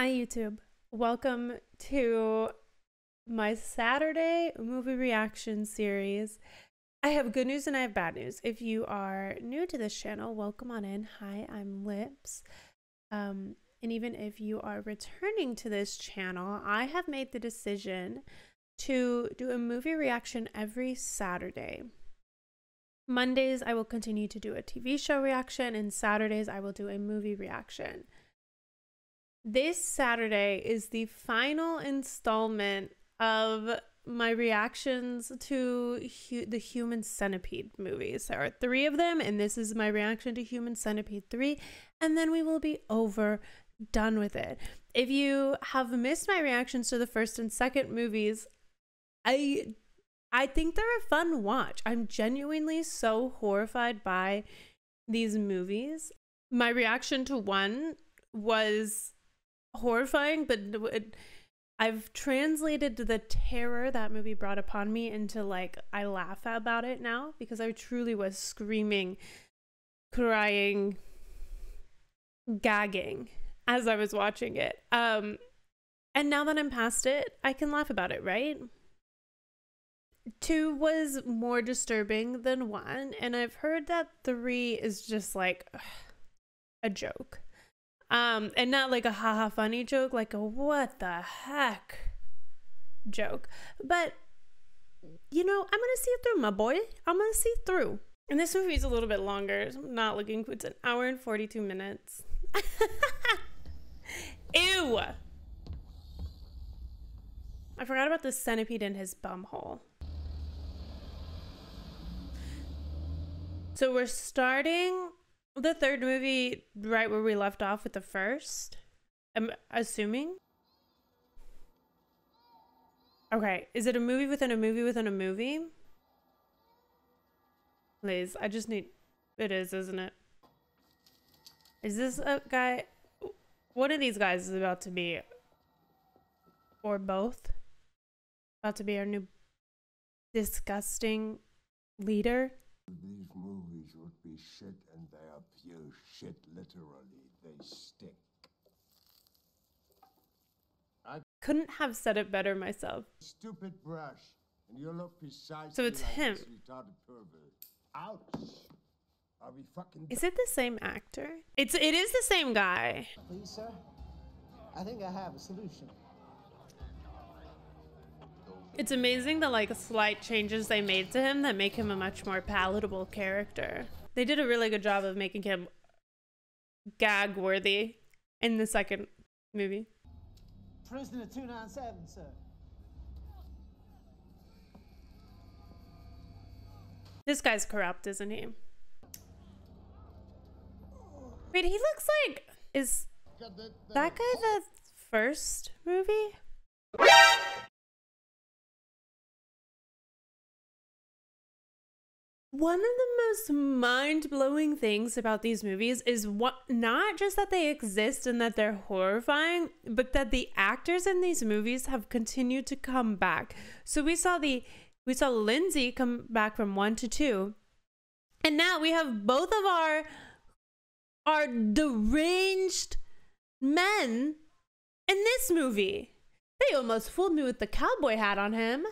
Hi, YouTube. Welcome to my Saturday movie reaction series. I have good news and I have bad news. If you are new to this channel, welcome on in. Hi, I'm Lipps. Um, and even if you are returning to this channel, I have made the decision to do a movie reaction every Saturday. Mondays, I will continue to do a TV show reaction, and Saturdays, I will do a movie reaction. This Saturday is the final installment of my reactions to hu- the Human Centipede movies. There are three of them, and this is my reaction to Human Centipede 3, and then we will be over done with it. If you have missed my reactions to the first and second movies, I I think they're a fun watch. I'm genuinely so horrified by these movies. My reaction to one was horrifying, but it, I've translated the terror that movie brought upon me into like I laugh about it now because I truly was screaming, crying, gagging as I was watching it. Um and now that I'm past it, I can laugh about it, right? Two was more disturbing than one, and I've heard that three is just like ugh, a joke. Um, and not like a haha funny joke, like a what the heck joke. But you know, I'm gonna see it through, my boy. I'm gonna see through. And this movie is a little bit longer. So I'm not looking. It's an hour and 42 minutes. Ew. I forgot about the centipede in his bum hole. So we're starting the third movie right where we left off with the first. I'm assuming. Okay, is it a movie within a movie within a movie? Please, I just need. It is, isn't it? Is this a guy? One of these guys is about to be, or both, about to be our new disgusting leader. These movies be shit, and they are pure shit, literally. They stink. Couldn't have said it better myself. Stupid brush, and you look precisely So it's like him. this retarded pervert. Ouch! Are we fucking Is it the same actor? It's it is the same guy. Please, sir. I think I have a solution. It's amazing the like slight changes they made to him that make him a much more palatable character. They did a really good job of making him gag worthy in the second movie. Prisoner 297, sir. This guy's corrupt, isn't he? Wait, he looks like is that guy the first movie? One of the most mind-blowing things about these movies is what not just that they exist and that they're horrifying, but that the actors in these movies have continued to come back. So we saw the we saw Lindsay come back from 1 to 2. And now we have both of our our deranged men in this movie. They almost fooled me with the cowboy hat on him.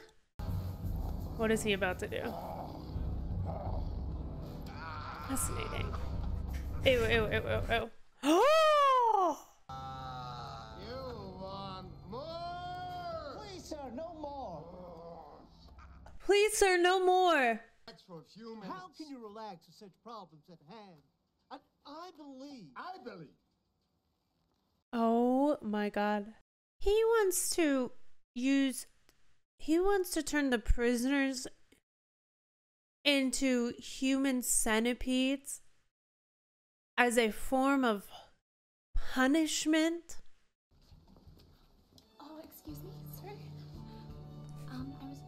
What is he about to do? Fascinating. Ew, ew, ew, ew, ew. Oh! You want more? Please, sir, no more. Please, sir, no more. For a few minutes. How can you relax with such problems at hand? I, I believe. I believe. Oh my god. He wants to use. He wants to turn the prisoners into human centipedes as a form of punishment. Oh, excuse me, sir. Um, I was.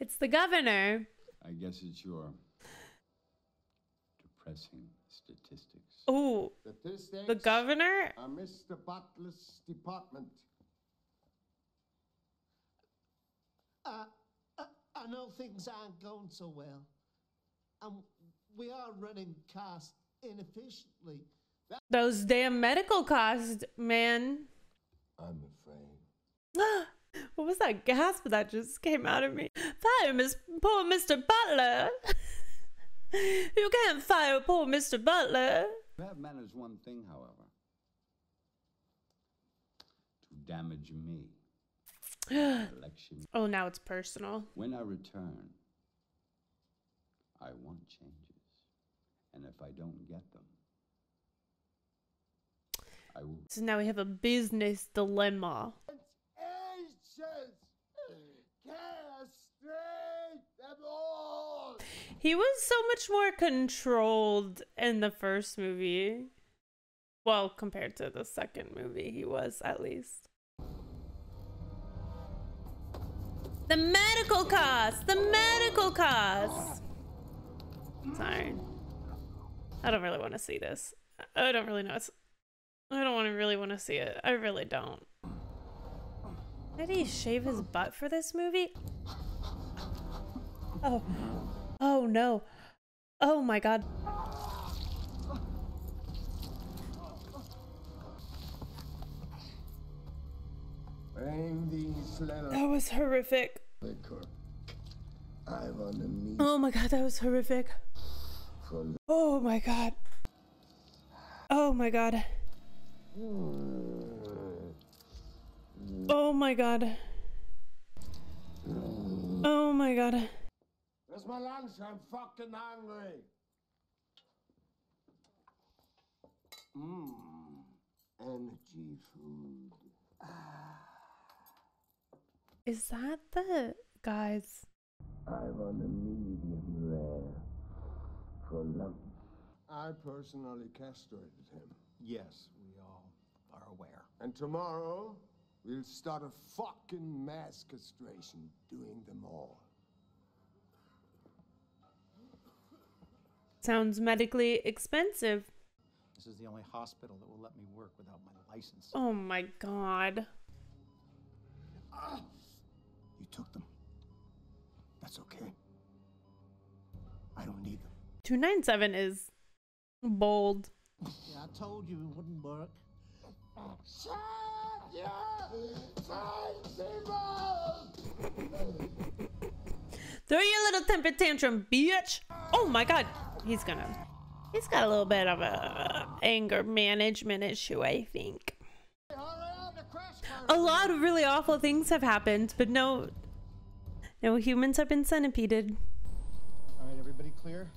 It's the governor. I guess it's your depressing statistics. Oh, the governor? are Mr. Butler's department. Uh, uh, I know things aren't going so well. And we are running costs inefficiently. Those damn medical costs, man. I'm afraid. what was that gasp that just came out of me? Fire Miss poor Mr. Butler. you can't fire poor Mr. Butler. Bad managed one thing, however. To damage me. Election. Oh, now it's personal. When I return, I want changes. And if I don't get them, I will So now we have a business dilemma. He was so much more controlled in the first movie. Well, compared to the second movie, he was at least. The medical costs! The medical costs! Sorry. I don't really want to see this. I don't really know. It's, I don't want to really want to see it. I really don't. Did he shave his butt for this movie? Oh. Oh no. Oh my god. Bring these little That was horrific. Oh my god, that was horrific. Oh my god. Oh my god. Oh my god. Oh my god. Where's my lunch? I'm fucking hungry. Mmm. Energy food. Ah. Is that the guys? I want a medium rare for lunch. I personally castrated him. Yes, we all are aware. And tomorrow, we'll start a fucking mass castration, doing them all. Sounds medically expensive. This is the only hospital that will let me work without my license. Oh my god. You took them. That's okay. I don't need them. 297 is bold. Yeah, I told you it wouldn't work. Shut your people! Throw your little temper tantrum, bitch. Oh my god. He's gonna. He's got a little bit of a uh, anger management issue, I think. A lot of really awful things have happened, but no. No humans have been centipeded. All right, everybody clear?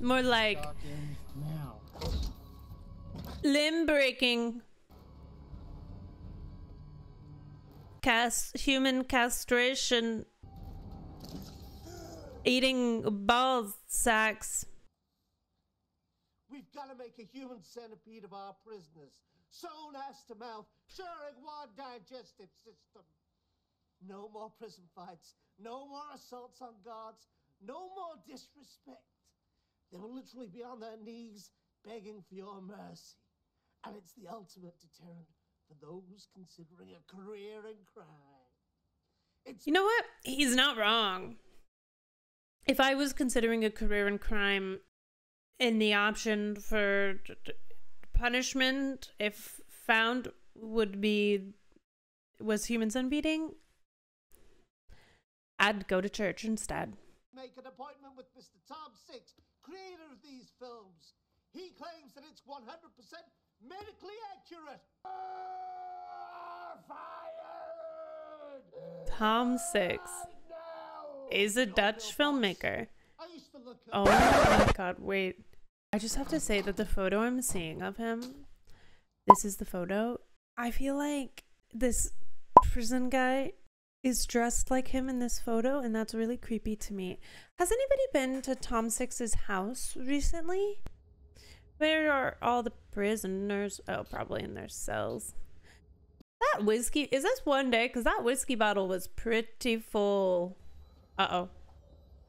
More like now. limb breaking. Cast human castration. Eating ball sacks. We've got to make a human centipede of our prisoners, sewn ass to mouth, sharing one digestive system. No more prison fights, no more assaults on guards, no more disrespect. They will literally be on their knees begging for your mercy. And it's the ultimate deterrent for those considering a career in crime. It's You know what? He's not wrong. If I was considering a career in crime and the option for punishment, if found, would be was human centipeding, I'd go to church instead. make an appointment with Mr. Tom Six, creator of these films. He claims that it's 100% medically accurate. Tom Six is a Dutch filmmaker. I used to look Oh my god, wait. I just have to say that the photo I'm seeing of him, this is the photo. I feel like this prison guy is dressed like him in this photo, and that's really creepy to me. Has anybody been to Tom Six's house recently? Where are all the prisoners? Oh, probably in their cells. That whiskey, is this one day? Because that whiskey bottle was pretty full. Uh oh.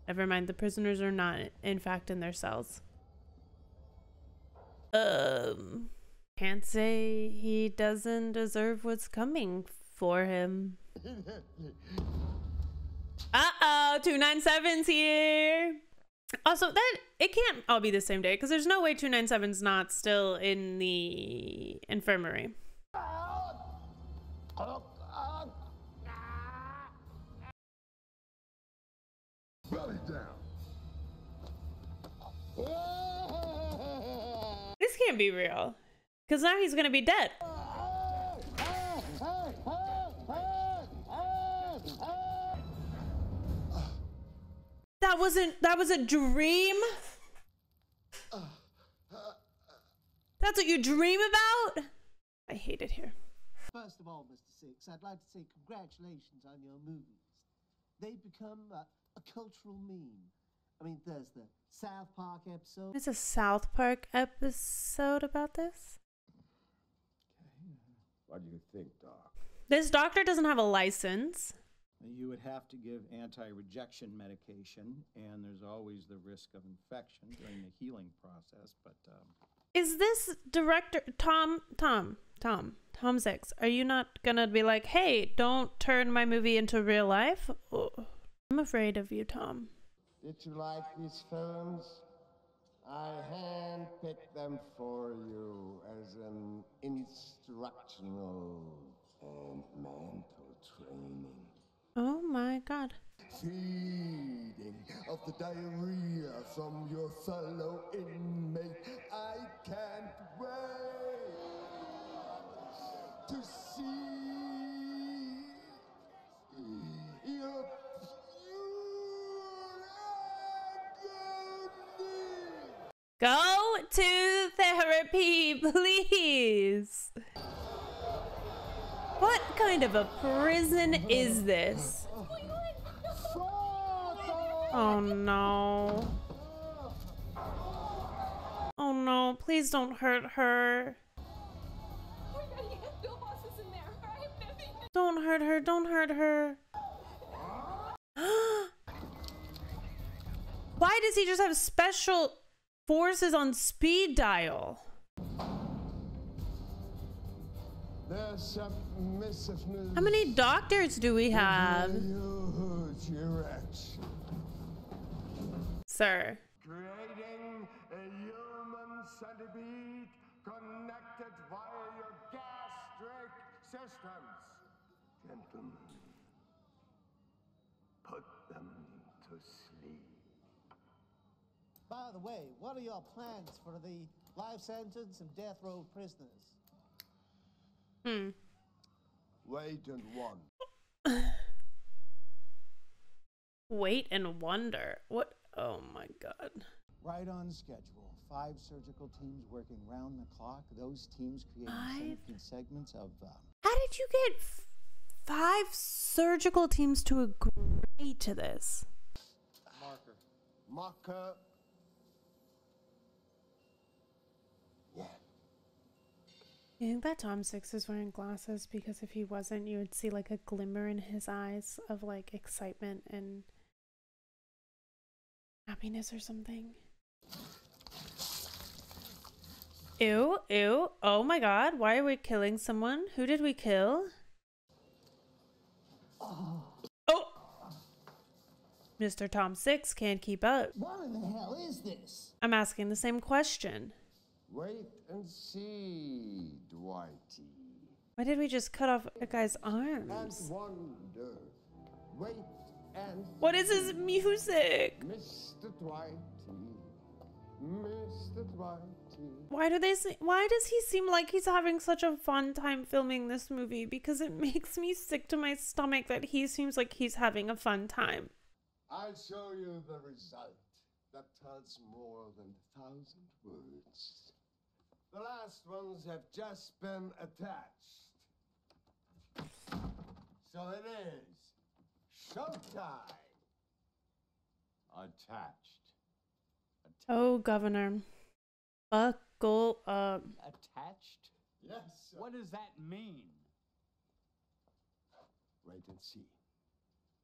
Never mind, the prisoners are not, in fact, in their cells. Um, can't say he doesn't deserve what's coming for him. Uh oh, 297's here. Also, that it can't all be the same day because there's no way 297's not still in the infirmary. Belly down. This can't be real because now he's gonna be dead. That wasn't. That was a dream. That's what you dream about. I hate it here. First of all, Mr. Six, I'd like to say congratulations on your movies. They've become a, a cultural meme. I mean, there's the South Park episode. There's a South Park episode about this. What do you think, Doc? This doctor doesn't have a license. You would have to give anti-rejection medication, and there's always the risk of infection during the healing process. But um, Is this director Tom Tom Tom Tom Six? Are you not gonna be like, hey, don't turn my movie into real life? Oh, I'm afraid of you, Tom. Did you like these films? I handpicked them for you as an instructional and mental training. Oh my god. Feeding of the diarrhea from your fellow inmate. I can't wait to see your. Go to therapy, please. What kind of a prison is this? Oh no. Oh no, please don't hurt her. Don't hurt her, don't hurt her. Why does he just have special forces on speed dial? How many doctors do we have? Sir. Creating a human centipede connected via your gastric systems. Gentlemen, put them to sleep. By the way, what are your plans for the life sentence and death row prisoners? Hmm. Wait and one. Wait and wonder. What? Oh my god. Right on schedule. Five surgical teams working round the clock. Those teams creating segments of um, How did you get f- five surgical teams to agree to this? marker. Marker. Yeah. You think that Tom Six is wearing glasses because if he wasn't, you would see like a glimmer in his eyes of like excitement and happiness or something. Ew, ew. Oh my god, why are we killing someone? Who did we kill? Oh! Mr. Tom Six can't keep up. What in the hell is this? I'm asking the same question. Wait and see, Dwighty. Why did we just cut off a guy's arms? wonder. Wait and What is his music? Mr. Dwighty. Mr. Dwighty. Why do they se- why does he seem like he's having such a fun time filming this movie because it makes me sick to my stomach that he seems like he's having a fun time. I'll show you the result that tells more than a thousand words. The last ones have just been attached. So it is showtime. Attached. Oh, governor. Buckle up. Attached? Yes, sir. What does that mean? Wait and see.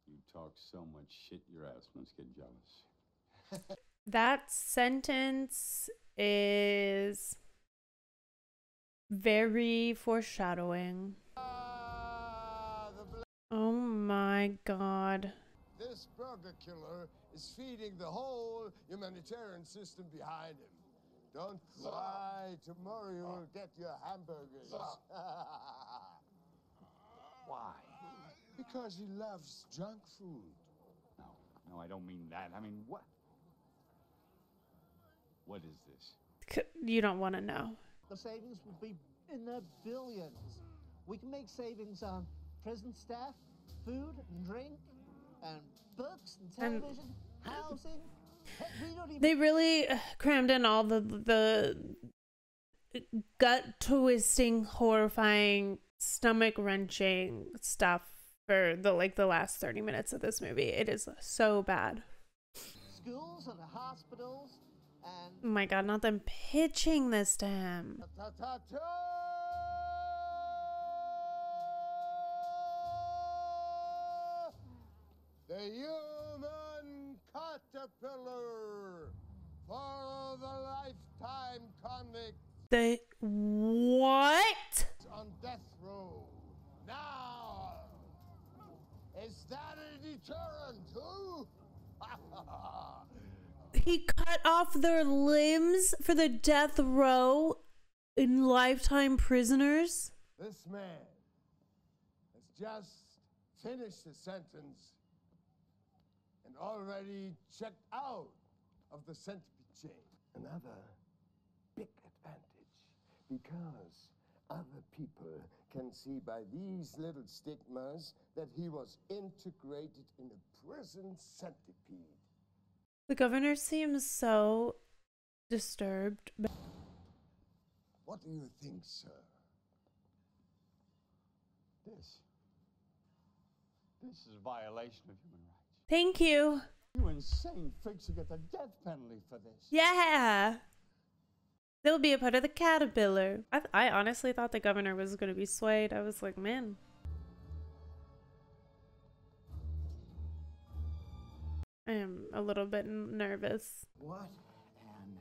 You talk so much shit, your ass must get jealous. That sentence is very foreshadowing. The bl- Oh my god. this burger killer is feeding the whole humanitarian system behind him. Don't cry. Tomorrow you will get your hamburgers. Why? because he loves junk food. No, no, I don't mean that. I mean, what? What is this? You don't want to know. The savings will be in the billions. We can make savings on prison staff, food and drink, and books and television, housing. We don't even They really crammed in all the the gut twisting, horrifying, stomach wrenching stuff for the like the last 30 minutes of this movie. It is so bad. schools and hospitals Oh my god, not them pitching this to him. The human caterpillar for the lifetime convict The what? on death row. Now, is that a deterrent, too? He cut off their limbs for the death row in lifetime prisoners. This man has just finished his sentence and already checked out of the centipede chain. Another big advantage because other people can see by these little stigmas that he was integrated in a prison centipede. The governor seems so disturbed. What do you think, sir? This. This is a violation of human rights. Thank you. You insane freaks who get the death penalty for this. Yeah. They'll be a part of the caterpillar. I, I honestly thought the governor was going to be swayed. I was like, man. I am a little bit nervous. What an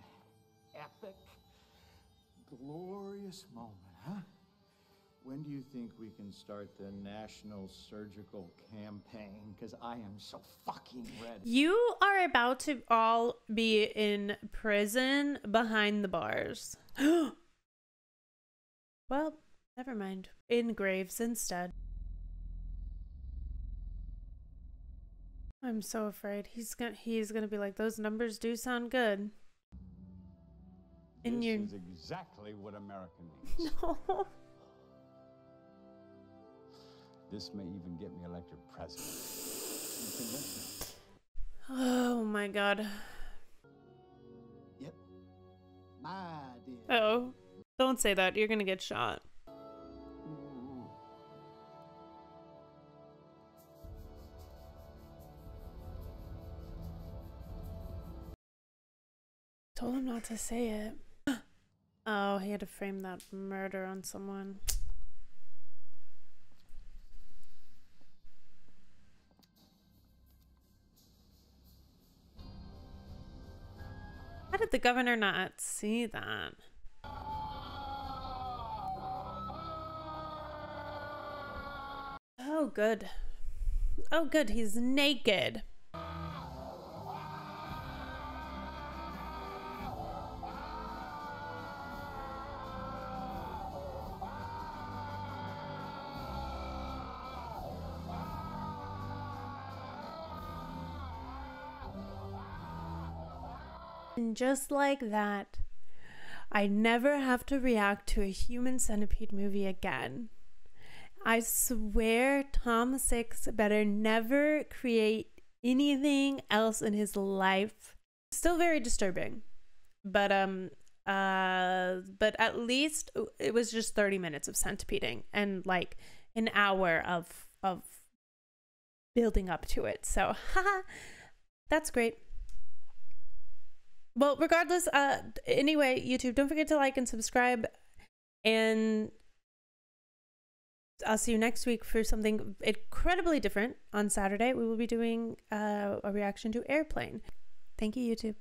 epic, glorious moment, huh? When do you think we can start the national surgical campaign? Because I am so fucking ready. You are about to all be in prison behind the bars. well, never mind. In graves instead. I'm so afraid he's gonna he's gonna be like those numbers do sound good. And this you is exactly what America needs. no. This may even get me elected president. You convinced me. Oh my god. yep, my dear. Oh, don't say that. You're gonna get shot. Told him not to say it. Oh, he had to frame that murder on someone. How did the governor not see that? Oh, good. Oh, good. He's naked. And just like that, I never have to react to a human centipede movie again. I swear Tom Six better never create anything else in his life. Still very disturbing. But um uh but at least it was just 30 minutes of centipeding and like an hour of of building up to it. So, haha. That's great. Well, regardless, uh anyway, YouTube, don't forget to like and subscribe and I'll see you next week for something incredibly different on Saturday. We will be doing uh, a reaction to Airplane. Thank you, YouTube.